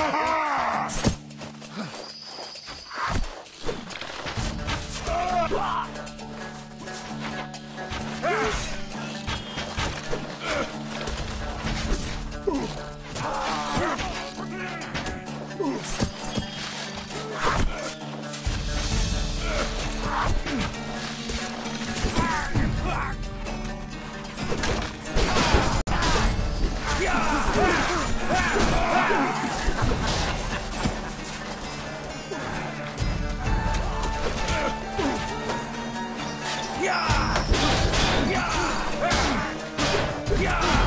Oof. Yeah!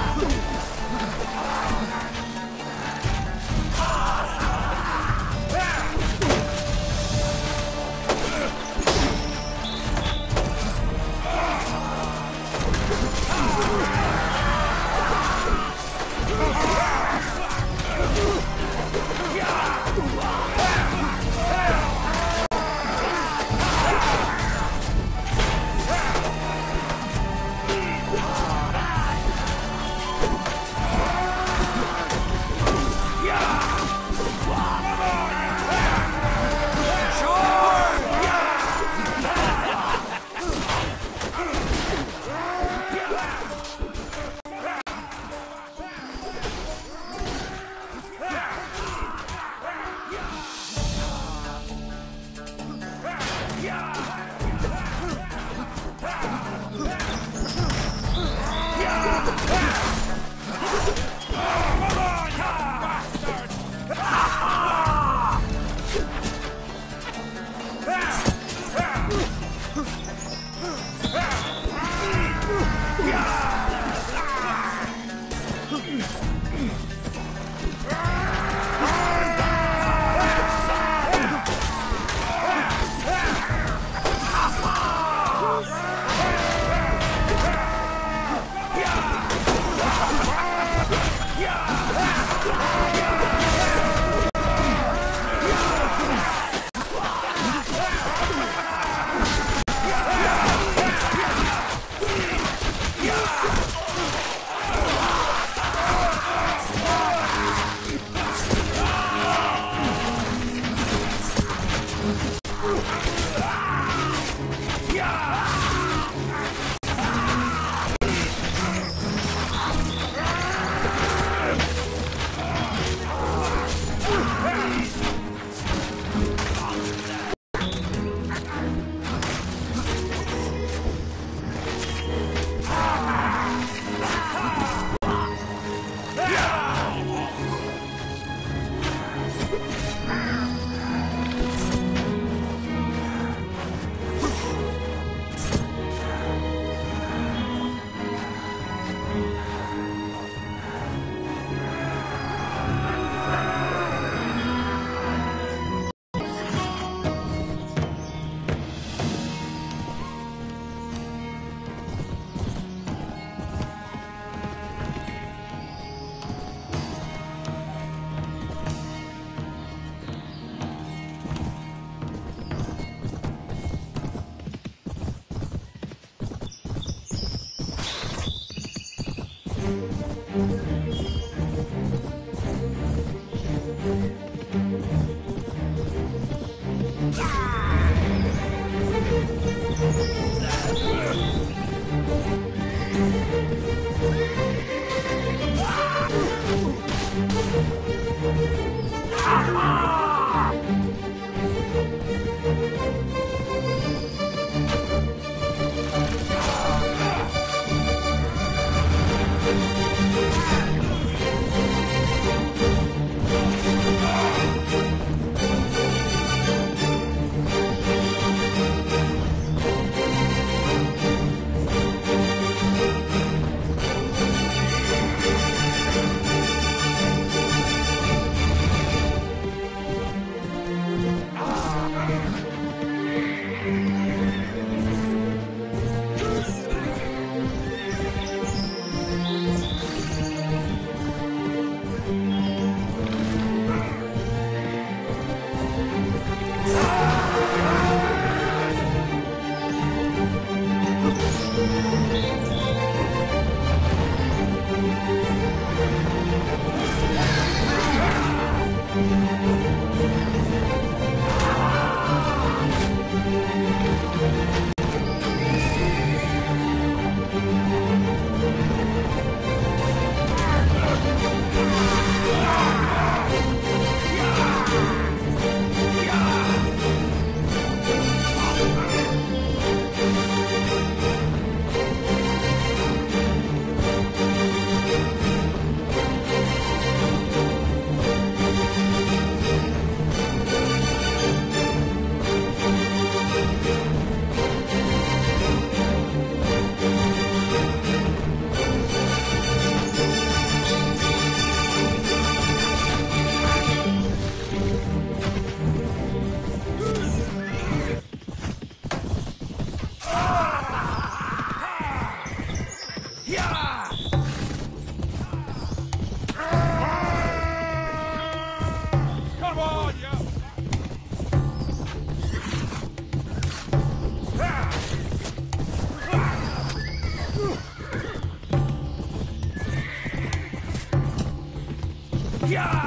Yeah!